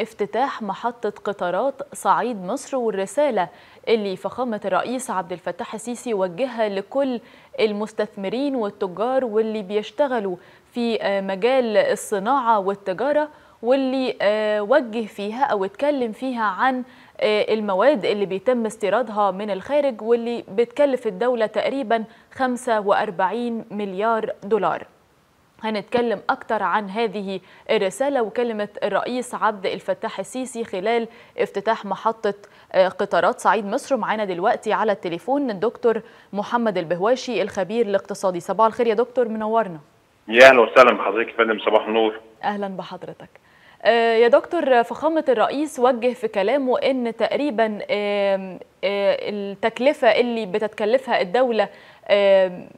افتتاح محطة قطارات صعيد مصر والرسالة اللي فخامة الرئيس عبد الفتاح السيسي وجهها لكل المستثمرين والتجار واللي بيشتغلوا في مجال الصناعة والتجارة واللي وجه فيها أو اتكلم فيها عن المواد اللي بيتم استيرادها من الخارج واللي بتكلف الدولة تقريبا 45 مليار دولار. هنتكلم أكتر عن هذه الرسالة وكلمة الرئيس عبد الفتاح السيسي خلال افتتاح محطة قطارات صعيد مصر. معانا دلوقتي على التليفون الدكتور محمد البهواشي الخبير الاقتصادي. صباح الخير يا دكتور منورنا. يا أهلا وسهلا بحضرتك يا فندم. صباح النور. أهلا بحضرتك. يا دكتور فخامة الرئيس وجه في كلامه إن تقريبا التكلفة اللي بتتكلفها الدولة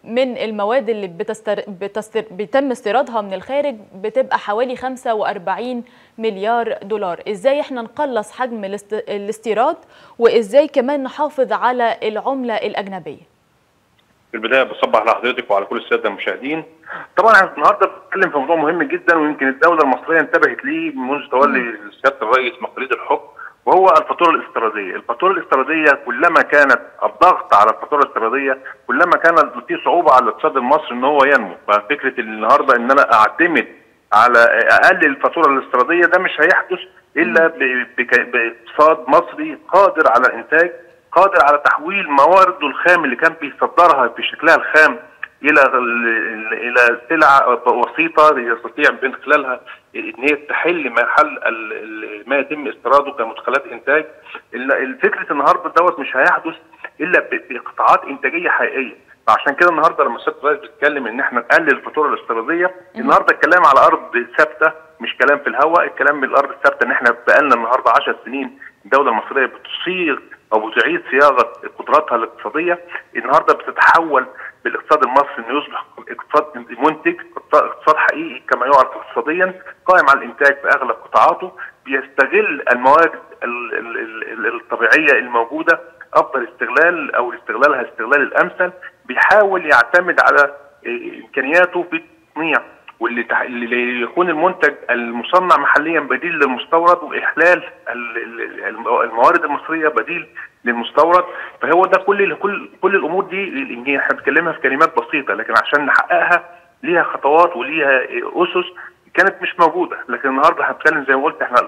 من المواد اللي بتستر... بتستر... بيتم استيرادها من الخارج بتبقى حوالي 45 مليار دولار. إزاي إحنا نقلص حجم الاست... الاستيراد؟ وإزاي كمان نحافظ على العملة الأجنبية؟ في البداية بصبح على حضرتك وعلى كل السادة المشاهدين. طبعا إحنا النهارده بنتكلم في موضوع مهم جدا ويمكن الدولة المصرية انتبهت ليه منذ تولي سياده الرئيس مقاليد الحكم. وهو الفاتورة الاستيرادية، الفاتورة الاستيرادية كلما كانت الضغط على الفاتورة الاستيرادية كلما كان في صعوبة على الاقتصاد المصري إن هو ينمو، ففكره النهارده إن أنا أعتمد على اقلل الفاتورة الاستيرادية ده مش هيحدث إلا باقتصاد مصري قادر على الانتاج قادر على تحويل موارده الخام اللي كان بيصدرها في شكلها الخام إلى إلى سلع وسيطه يستطيع من خلالها إن هي تحل محل ما يتم استيراده كمدخلات إنتاج. الفكرة النهارده دوت مش هيحدث إلا بقطاعات إنتاجية حقيقية. فعشان كده النهارده لما السيد الرئيس بيتكلم إن إحنا نقلل الفاتورة الاستيرادية النهارده الكلام على أرض ثابتة مش كلام في الهواء الكلام من الأرض الثابتة إن إحنا بقالنا النهارده 10 سنين الدولة المصرية بتصيغ أو بتعيد صياغة قدراتها الاقتصادية. النهارده بتتحول بالاقتصاد المصري إنه يصبح اقتصاد منتج اقتصاد حقيقي كما يعرف اقتصاديا قائم على الإنتاج في أغلب قطاعاته بيستغل الموارد الطبيعية الموجودة افضل استغلال أو استغلالها استغلال الأمثل بيحاول يعتمد على إمكانياته في التصنيع واللي يكون المنتج المصنع محليا بديل للمستورد وإحلال الموارد المصرية بديل للمستورد فهو ده كل كل كل الأمور دي إحنا بنتكلمها في كلمات بسيطة لكن عشان نحققها ليها خطوات وليها أسس كانت مش موجودة. لكن النهارده هنتكلم زي ما قلت إحنا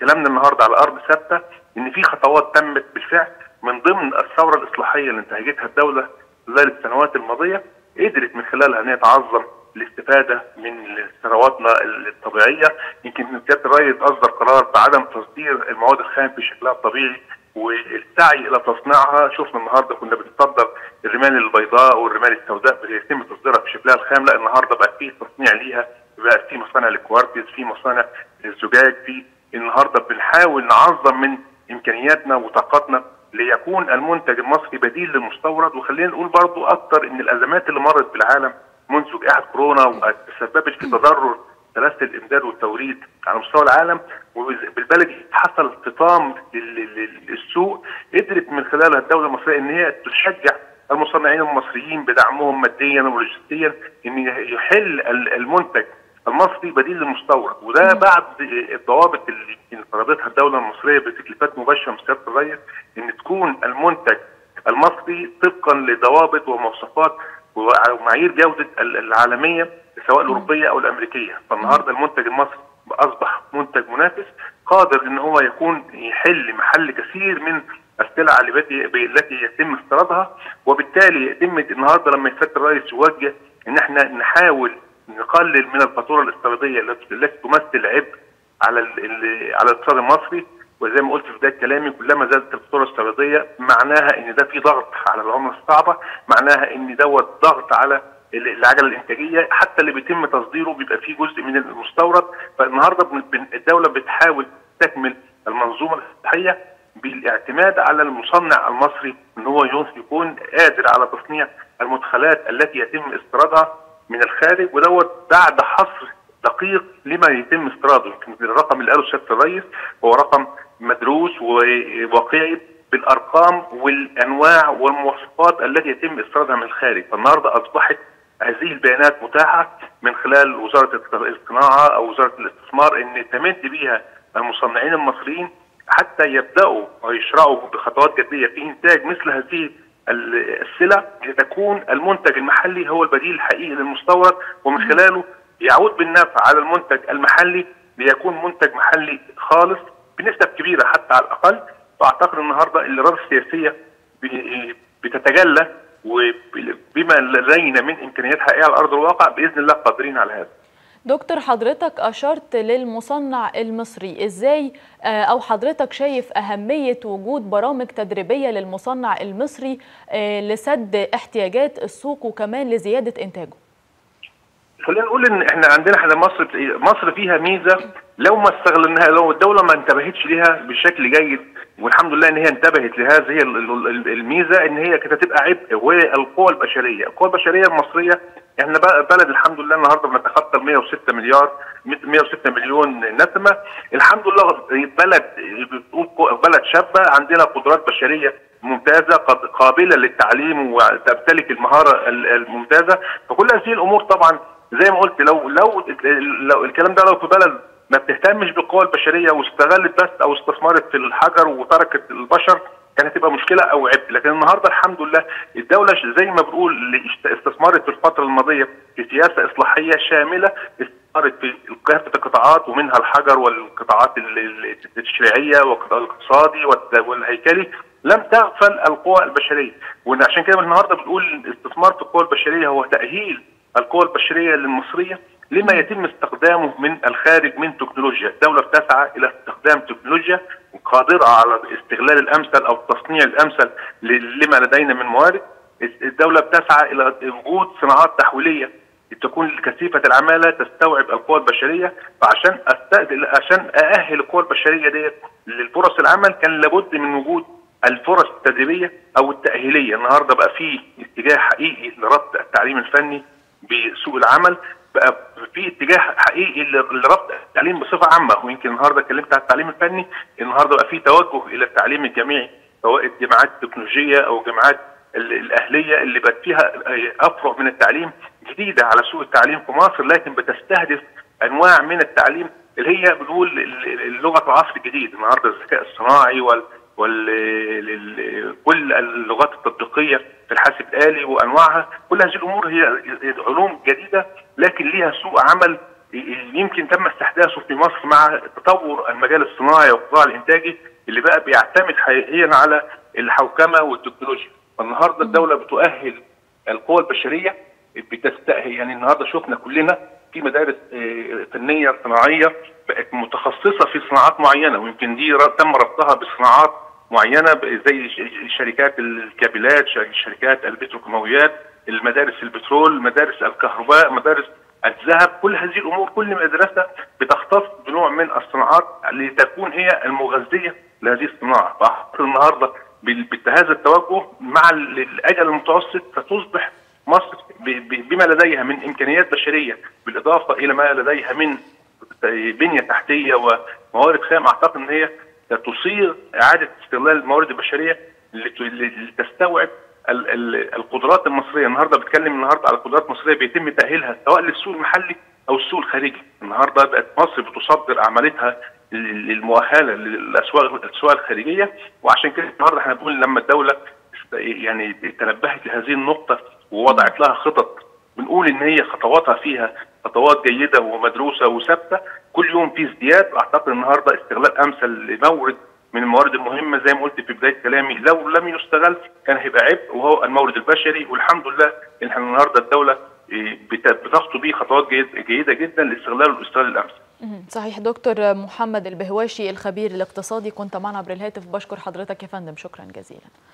كلامنا النهارده على أرض ثابتة إن في خطوات تمت بالفعل من ضمن الثورة الإصلاحية اللي انتهجتها الدولة خلال السنوات الماضية قدرت من خلالها إن هي تعظم الاستفادة من ثرواتنا الطبيعية. يمكن سياده الرئيس اصدر قرار بعدم تصدير المواد الخام في شكلها الطبيعي والسعي إلى تصنيعها شفنا النهارده كنا بنصدر الرمال البيضاء والرمال السوداء بيتم تصديرها في شكلها الخام لا النهارده بقى في تصنيع ليها بقى في مصانع الكوارتز في مصانع الزجاج في النهارده بنحاول نعظم من إمكانياتنا وطاقتنا ليكون المنتج المصري بديل للمستورد وخلينا نقول برضو أكتر إن الأزمات اللي مرت بالعالم منذ جائحة كورونا وتسببت في تضرر سلاسل الإمداد والتوريد على مستوى العالم وبالبلد حصل اصطدام للسوق قدرت من خلالها الدولة المصرية إن هي تشجع المصنعين المصريين بدعمهم ماديا ولوجستيا إن يحل المنتج المصري بديل للمستورد. وده بعد الضوابط اللي فرضتها الدولة المصرية بتكليفات مباشرة من سيادة الرئيس إن تكون المنتج المصري طبقا لضوابط ومواصفات ومعايير جودة العالمية سواء الأوروبية أو الأمريكية. فالنهاردة المنتج المصري أصبح منتج منافس قادر إن هو يكون يحل محل كثير من السلع التي يتم استيرادها وبالتالي يتم النهارده لما سياده الرئيس يوجه إن إحنا نحاول نقلل من الفاتورة الاستيراديه التي تمثل عبء على على الاقتصاد المصري. وزي ما قلت في بداية كلامي كلما زادت الفاتورة الاستيراديه معناها إن ده في ضغط على العملة الصعبة معناها إن دوت ضغط على العجلة الإنتاجية حتى اللي بيتم تصديره بيبقى فيه جزء من المستورد. فالنهاردة الدولة بتحاول تكمل المنظومة الصحية بالاعتماد على المصنع المصري إن هو يكون قادر على تصنيع المدخلات التي يتم استيرادها من الخارج. ودوت بعد حصر دقيق لما يتم استيراده. يمكن الرقم اللي قاله سياده الرئيس هو رقم مدروس وواقعي بالأرقام والأنواع والمواصفات التي يتم استيرادها من الخارج. فالنهاردة أصبحت هذه البيانات متاحة من خلال وزارة الصناعه أو وزارة الاستثمار إن تمد بيها المصنعين المصريين حتى يبدأوا ويشرعوا بخطوات جدية في إنتاج مثل هذه السلع لتكون المنتج المحلي هو البديل الحقيقي للمستورد ومن خلاله يعود بالنفع على المنتج المحلي ليكون منتج محلي خالص بنسب كبيرة حتى على الأقل. واعتقد النهارده الإرادة السياسية بتتجلى وبما لدينا من إمكانيات حقيقية على أرض الواقع بإذن الله قادرين على هذا. دكتور حضرتك أشرت للمصنع المصري إزاي أو حضرتك شايف أهمية وجود برامج تدريبية للمصنع المصري لسد احتياجات السوق وكمان لزيادة إنتاجه خلينا نقول إن إحنا عندنا إحنا مصر مصر فيها ميزة لو ما استغلناها لو الدولة ما انتبهتش ليها بشكل جيد والحمد لله إن هي انتبهت لهذه الميزة إن هي كانت هتبقى عبء وهي القوى البشرية، القوى البشرية المصرية إحنا بلد الحمد لله النهارده بنتخطى ال 106 مليار 106 مليون نسمة، الحمد لله بلد بلد شابة عندنا قدرات بشرية ممتازة قابلة للتعليم وتمتلك المهارة الممتازة، فكل هذه الأمور طبعا زي ما قلت لو لو لو الكلام ده لو في بلد ما بتهتمش بالقوى البشرية واستغلت بس أو استثمرت في الحجر وتركت البشر كانت هتبقى مشكلة أو عبء لكن النهارده الحمد لله الدولة زي ما بنقول استثمرت في الفترة الماضية في سياسة إصلاحية شاملة استثمرت في كافة القطاعات ومنها الحجر والقطاعات التشريعية والقطاع الاقتصادي والهيكلي لم تغفل القوى البشرية. وعشان كده النهارده بنقول الاستثمار في القوى البشرية هو تأهيل القوى البشرية المصرية لما يتم استخدامه من الخارج من تكنولوجيا، الدولة بتسعى إلى استخدام تكنولوجيا قادرة على الاستغلال الأمثل أو التصنيع الأمثل لما لدينا من موارد، الدولة بتسعى إلى وجود صناعات تحويلية تكون كثيفة العمالة تستوعب القوى البشرية. فعشان عشان أأهل القوى البشرية ديت للفرص العمل كان لابد من وجود الفرص التدريبية أو التأهيلية، النهارده بقى في اتجاه حقيقي لربط التعليم الفني بسوق العمل بقى في اتجاه حقيقي لربط التعليم بصفة عامة. ويمكن النهارده اتكلمت عن التعليم الفني النهارده بقى في توجه إلى التعليم الجامعي سواء الجامعات التكنولوجية أو الجامعات الأهلية اللي بقت فيها أفرع من التعليم جديدة على سوق التعليم في مصر لكن بتستهدف أنواع من التعليم اللي هي بنقول لغه العصر الجديد. النهارده الذكاء الصناعي وال وال كل اللغات التطبيقية في الحاسب الآلي وأنواعها. كل هذه الأمور هي علوم جديدة لكن ليها سوق عمل. يمكن تم استحداثه في مصر مع تطور المجال الصناعي والقطاع الإنتاجي اللي بقى بيعتمد حقيقيا على الحوكمة والتكنولوجيا. فالنهارده الدولة بتؤهل القوى البشرية بتستأهل. يعني النهارده شفنا كلنا في مدارس فنية صناعية بقت متخصصة في صناعات معينة ويمكن دي تم ربطها بصناعات معينة زي شركات الكابلات شركات البتروكيماويات المدارس البترول مدارس الكهرباء مدارس الذهب كل هذه الأمور كل مدرسة بتختص بنوع من الصناعات لتكون هي المغذية لهذه الصناعة. النهارده بهذا التوجه مع الأجل المتوسط ستصبح مصر بما لديها من إمكانيات بشرية بالإضافة إلى ما لديها من بنية تحتية وموارد خام. أعتقد إن هي تصيغ إعادة استغلال الموارد البشرية لتستوعب القدرات المصرية. النهارده بتكلم النهارده على قدرات مصرية بيتم تأهيلها سواء للسوق المحلي أو السوق الخارجي. النهارده بقت مصر بتصدر أعمالتها المؤهله للأسواق الأسواق الخارجية. وعشان كده النهارده إحنا بنقول لما الدولة يعني تنبهت لهذه النقطة ووضعت لها خطط بنقول إن هي خطواتها فيها خطوات جيدة ومدروسة وثابتة كل يوم في ازدياد أعتقد النهارده استغلال أمثل لمورد من الموارد المهمة زي ما قلت في بداية كلامي لو لم يستغل كان هيبقى عبء وهو المورد البشري والحمد لله إن إحنا النهارده الدولة بتخطو بيه خطوات جيدة جدا لاستغلال والاستغلال الأمثل. صحيح دكتور محمد البهواشي الخبير الاقتصادي كنت معنا عبر الهاتف بشكر حضرتك يا فندم شكرا جزيلا.